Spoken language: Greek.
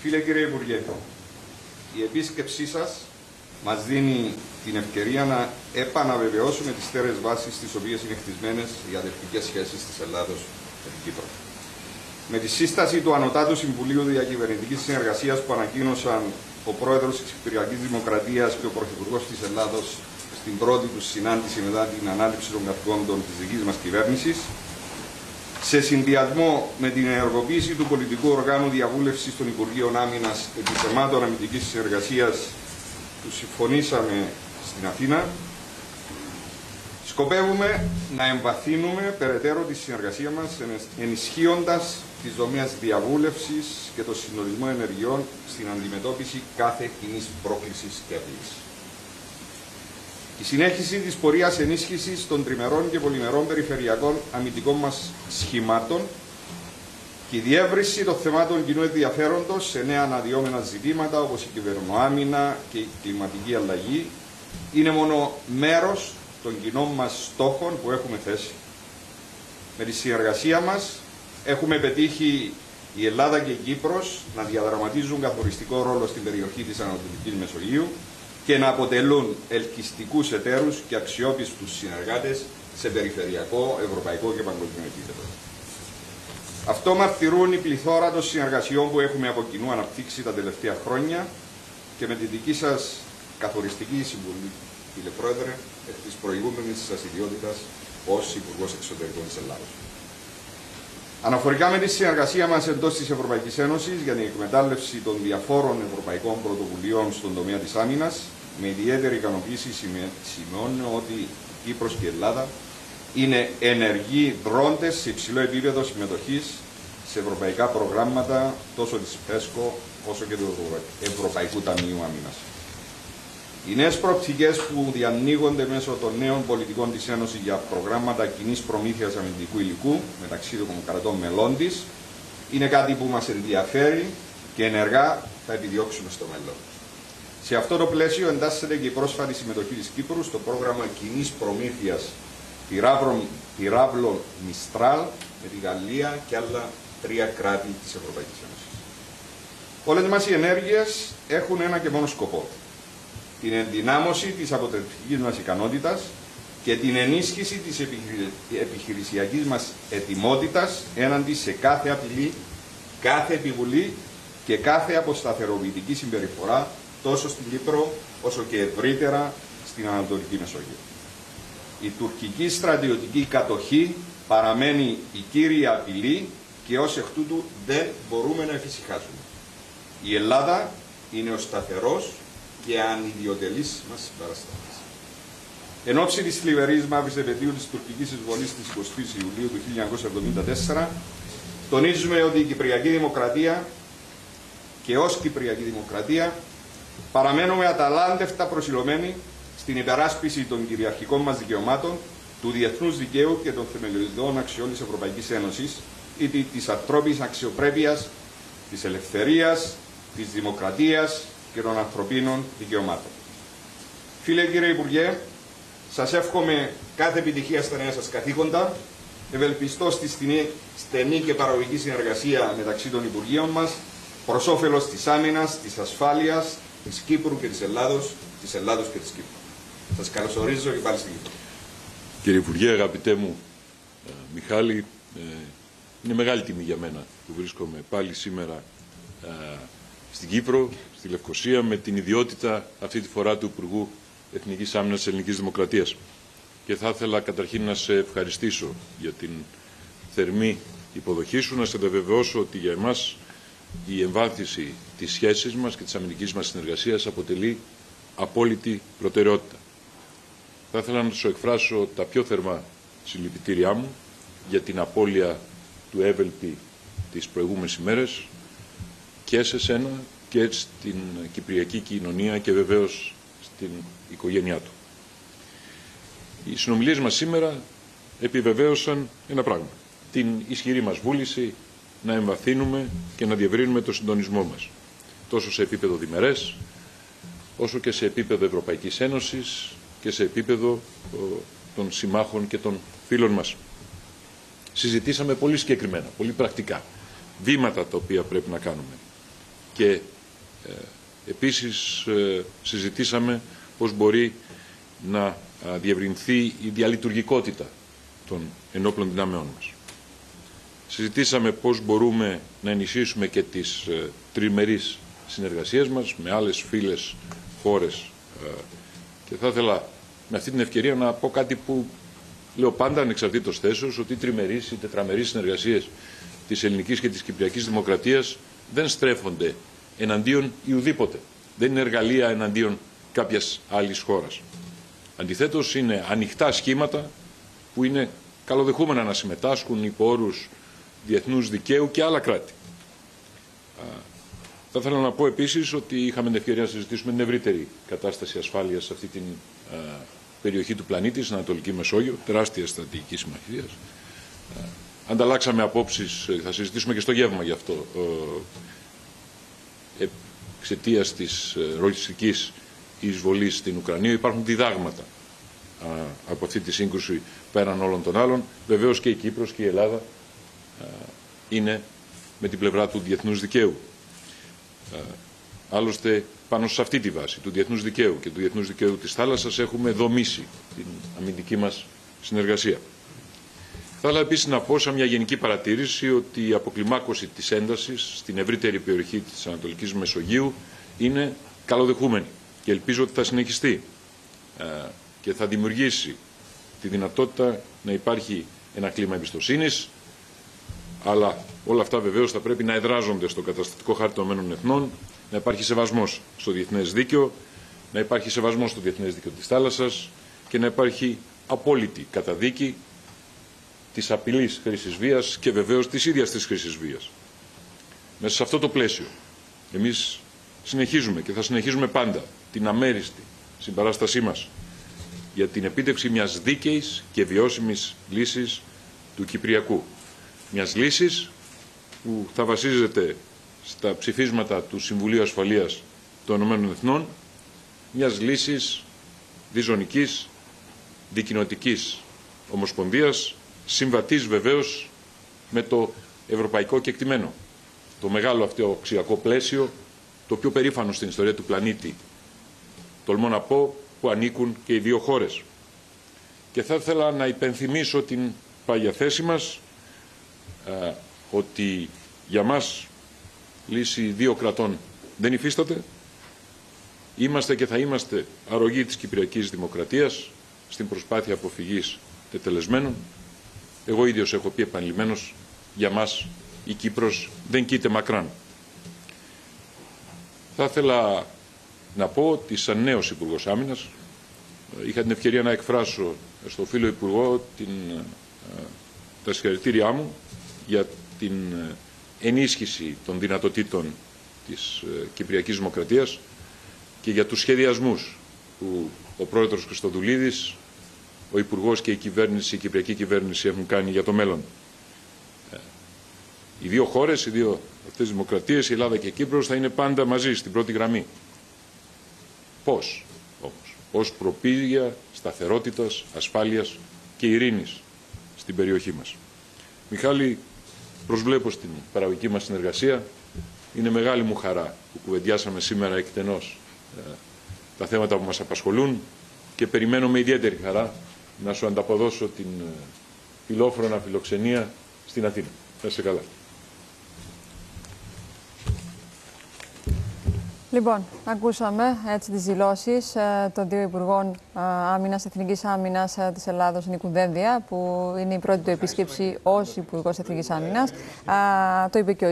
Φίλε κύριε Υπουργέ, η επίσκεψή σας μας δίνει την ευκαιρία να επαναβεβαιώσουμε τις στέρεες βάσεις τις οποίες είναι χτισμένες οι αδερφικές σχέσεις της Ελλάδος με την Κύπρο. Με τη σύσταση του Ανωτάτου Συμβουλίου Διακυβερνητικής Συνεργασίας που ανακοίνωσαν ο Πρόεδρος της Κυπριακής Δημοκρατίας και ο Πρωθυπουργός της Ελλάδος στην πρώτη τους συνάντηση μετά την ανάληψη των καθηκόντων της δικής μας κυβέρνησης, σε συνδυασμό με την ενεργοποίηση του πολιτικού οργάνου διαβούλευσης των Υπουργείων Άμυνας επί θεμάτων αμυντικής συνεργασίας που συμφωνήσαμε στην Αθήνα, σκοπεύουμε να εμβαθύνουμε περαιτέρω τη συνεργασία μας ενισχύοντας τις δομές διαβούλευσης και το συνολισμό ενεργειών στην αντιμετώπιση κάθε κοινής πρόκλησης και απειλής. Η συνέχιση της πορείας ενίσχυσης των τριμερών και πολυμερών περιφερειακών αμυντικών μας σχημάτων και η διεύρυνση των θεμάτων κοινού ενδιαφέροντος σε νέα αναδυόμενα ζητήματα όπως η κυβερνοάμυνα και η κλιματική αλλαγή είναι μόνο μέρος των κοινών μας στόχων που έχουμε θέσει. Με τη συνεργασία μας έχουμε πετύχει η Ελλάδα και η Κύπρος να διαδραματίζουν καθοριστικό ρόλο στην περιοχή της Ανατολικής Μεσογείου και να αποτελούν ελκυστικούς εταίρους και αξιόπιστους συνεργάτες σε περιφερειακό, ευρωπαϊκό και παγκοσμίο επίπεδο. Αυτό μαρτυρούν η πληθώρα των συνεργασιών που έχουμε από κοινού αναπτύξει τα τελευταία χρόνια και με τη δική σας καθοριστική συμβουλή, κύριε Πρόεδρε, εκ της προηγούμενης σας ιδιότητας ως Υπουργός Εξωτερικών της Ελλάδος. Αναφορικά με τη συνεργασία μας εντός της Ευρωπαϊκής Ένωσης για την εκμετάλλευση των διαφόρων ευρωπαϊκών πρωτοβουλειών στον τομέα της άμυνας, με ιδιαίτερη ικανοποίηση σημειώνω ότι η Κύπρος και η Ελλάδα είναι ενεργοί δρόντες σε υψηλό επίπεδο συμμετοχής σε ευρωπαϊκά προγράμματα τόσο της ΠΕΣΚΟ όσο και του Ευρωπαϊκού Ταμείου Άμυνας. Οι νέες προοπτικές που διανοίγονται μέσω των νέων πολιτικών της Ένωσης για προγράμματα κοινής προμήθειας αμυντικού υλικού μεταξύ των κρατών μελών της είναι κάτι που μας ενδιαφέρει και ενεργά θα επιδιώξουμε στο μέλλον. Σε αυτό το πλαίσιο εντάσσεται και η πρόσφατη συμμετοχή της Κύπρου στο πρόγραμμα κοινής προμήθειας πυράβλων Μιστράλ με τη Γαλλία και άλλα τρία κράτη της Ευρωπαϊκής Ένωσης. Όλες μας οι ενέργειες έχουν ένα και μόνο σκοπό. Την ενδυνάμωση της αποτελεσματικής μας ικανότητας και την ενίσχυση της επιχειρησιακής μας ετοιμότητας έναντι σε κάθε απειλή, κάθε επιβουλή και κάθε αποσταθεροποιητική συμπεριφορά τόσο στην Κύπρο όσο και ευρύτερα στην Ανατολική Μεσόγειο. Η τουρκική στρατιωτική κατοχή παραμένει η κύρια απειλή και ως εκ τούτου δεν μπορούμε να εφησυχάσουμε. Η Ελλάδα είναι ο σταθερός και ανιδιοτελής μας παραστάτης. Εν ώψη της θλιβερής μαύρης επαιτίου της τουρκικής εισβολής της 20 Ιουλίου του 1974, τονίζουμε ότι η Κυπριακή Δημοκρατία και ως Κυπριακή Δημοκρατία παραμένουμε αταλάντευτα προσιλωμένοι στην υπεράσπιση των κυριαρχικών μας δικαιωμάτων, του διεθνούς δικαίου και των θεμελιωδών αξιών της Ευρωπαϊκής Ένωσης, ή της ανθρώπινης αξιοπρέπειας, της ελευθερίας, της δημοκρατίας και των ανθρωπίνων δικαιωμάτων. Φίλε κύριε Υπουργέ, σας εύχομαι κάθε επιτυχία στα νέα σας καθήκοντα, ευελπιστώ στη στενή και παραγωγική συνεργασία μεταξύ των Υπουργείων μας, προς όφελος της άμυνας, της ασφάλειας, της Κύπρου και της Ελλάδος, της Ελλάδος και της Κύπρου. Σας καλωσορίζω και πάλι στην Κύπρο. Κύριε Υπουργέ, αγαπητέ μου ε, Μιχάλη, ε, είναι μεγάλη τιμή για μένα που βρίσκομαι πάλι σήμερα ε, στην Κύπρο, στη Λευκοσία, με την ιδιότητα αυτή τη φορά του Υπουργού Εθνικής Άμυνας της Ελληνικής Δημοκρατίας. Και θα ήθελα καταρχήν να σε ευχαριστήσω για την θερμή υποδοχή σου, να σε βεβαιώσω ότι για εμάς η εμβάθυνση της σχέσης μας και της αμυντικής μας συνεργασίας αποτελεί απόλυτη προτεραιότητα. Θα ήθελα να σου εκφράσω τα πιο θερμά συλληπιτήριά μου για την απώλεια του Εύελπη τις προηγούμενες ημέρες και σε σένα και στην Κυπριακή κοινωνία και βεβαίως στην οικογένειά του. Οι συνομιλίες μας σήμερα επιβεβαίωσαν ένα πράγμα. Την ισχυρή μας βούληση να εμβαθύνουμε και να διευρύνουμε το συντονισμό μας. Τόσο σε επίπεδο διμερές, όσο και σε επίπεδο Ευρωπαϊκής Ένωσης και σε επίπεδο των συμμάχων και των φίλων μας. Συζητήσαμε πολύ συγκεκριμένα, πολύ πρακτικά, βήματα τα οποία πρέπει να κάνουμε. Και ε, επίσης ε, συζητήσαμε πώς μπορεί να διευρυνθεί η διαλειτουργικότητα των ενόπλων δυνάμεών μας. Συζητήσαμε πώς μπορούμε να ενισχύσουμε και τις ε, τριμερείς συνεργασίες μας με άλλες φίλες χώρες και θα ήθελα με αυτή την ευκαιρία να πω κάτι που λέω πάντα ανεξαρτήτως θέσεως ότι οι τριμερείς, οι τετραμερείς συνεργασίες της ελληνικής και της κυπριακής δημοκρατίας δεν στρέφονται εναντίον ουδήποτε. Δεν είναι εργαλεία εναντίον κάποιας άλλης χώρας. Αντιθέτως είναι ανοιχτά σχήματα που είναι καλοδεχούμενα να συμμετάσχουν υπό όρους διεθνούς δικαίου και άλλα κράτη. Θα ήθελα να πω επίσης ότι είχαμε την ευκαιρία να συζητήσουμε την ευρύτερη κατάσταση ασφάλειας σε αυτή την περιοχή του πλανήτη, στην Ανατολική Μεσόγειο, τεράστια στρατηγική συμμαχία. Ανταλλάξαμε απόψεις, θα συζητήσουμε και στο γεύμα γι' αυτό, εξαιτίας της ε, ρωσική εισβολής στην Ουκρανία. Υπάρχουν διδάγματα από αυτή τη σύγκρουση πέραν όλων των άλλων. Βεβαίως και η Κύπρος και η Ελλάδα είναι με την πλευρά του διεθνούς δικαίου. Άλλωστε, πάνω σε αυτή τη βάση του διεθνούς δικαίου και του διεθνούς δικαίου της θάλασσας έχουμε δομήσει την αμυντική μας συνεργασία. Θα ήθελα επίσης να πω σαν μια γενική παρατήρηση ότι η αποκλιμάκωση της έντασης στην ευρύτερη περιοχή της Ανατολικής Μεσογείου είναι καλοδεχούμενη και ελπίζω ότι θα συνεχιστεί ε, και θα δημιουργήσει τη δυνατότητα να υπάρχει ένα κλίμα εμπιστοσύνης αλλά όλα αυτά βεβαίως θα πρέπει να εδράζονται στο καταστατικό χάρτη των Εθνών να υπάρχει σεβασμός στο διεθνές δίκαιο, να υπάρχει σεβασμός στο διεθνές δίκαιο της θάλασσας και να υπάρχει απόλυτη καταδίκη της απειλής χρήσης βίας και βεβαίως της ίδιας της χρήσης βίας. Μέσα σε αυτό το πλαίσιο εμείς συνεχίζουμε και θα συνεχίζουμε πάντα την αμέριστη συμπαράστασή μας για την επίτευξη μιας δίκαιης και βιώσιμης λύσης του Κυπριακού. Μιας λύσης που θα βασίζεται στα ψηφίσματα του Συμβουλίου Ασφαλείας των Ηνωμένων Εθνών μιας λύσης διζωνικής, δικοινοτικής ομοσπονδίας, συμβατής βεβαίως με το ευρωπαϊκό κεκτημένο. Το μεγάλο αυτό οξιακό πλαίσιο, το πιο περήφανο στην ιστορία του πλανήτη, τολμώ να πω, που ανήκουν και οι δύο χώρες. Και θα ήθελα να υπενθυμίσω την πάγια θέση μας, ότι για μας λύση δύο κρατών δεν υφίσταται. Είμαστε και θα είμαστε αρρωγοί της Κυπριακής Δημοκρατίας στην προσπάθεια αποφυγής τετελεσμένων. Εγώ ίδιος έχω πει επανειλημμένος, για μας η Κύπρος δεν κοίται μακράν. Θα ήθελα να πω ότι σαν νέος Υπουργός Άμυνας είχα την ευκαιρία να εκφράσω στο φίλο Υπουργό την, ε, τα συγχαρητήριά μου για την ε, ενίσχυση των δυνατοτήτων της ε, Κυπριακής Δημοκρατίας και για τους σχεδιασμούς που ο πρόεδρος Χριστοδουλίδης, ο Υπουργός και η κυβέρνηση, η Κυπριακή κυβέρνηση έχουν κάνει για το μέλλον. Ε, οι δύο χώρες, οι δύο αυτές δημοκρατίες, η Ελλάδα και η Κύπρος, θα είναι πάντα μαζί στην πρώτη γραμμή. Πώς όμως, ως προπήγια σταθερότητας, ασφάλειας και ειρήνης στην περιοχή μας. Μιχάλη, Προσβλέπω στην παραγωγική μας συνεργασία. Είναι μεγάλη μου χαρά που κουβεντιάσαμε σήμερα εκτενώς ε, τα θέματα που μας απασχολούν και περιμένω με ιδιαίτερη χαρά να σου ανταποδώσω την φιλόφρονα φιλοξενία στην Αθήνα. Να είσαι καλά. Λοιπόν, ακούσαμε έτσι τις δηλώσεις ε, των δύο Υπουργών ε, Άμυνας, Εθνικής Άμυνας ε, της Ελλάδος, Νίκου Δένδια, που είναι η πρώτη του επίσκεψη ως Υπουργός Εθνικής Άμυνας. Το είπε και ο